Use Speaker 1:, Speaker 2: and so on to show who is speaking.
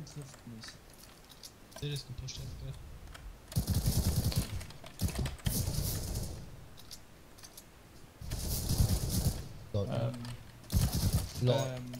Speaker 1: und trifft mich.
Speaker 2: Der ist gepusht.
Speaker 3: Lol.
Speaker 1: Ähm,
Speaker 3: Lol.
Speaker 1: ähm,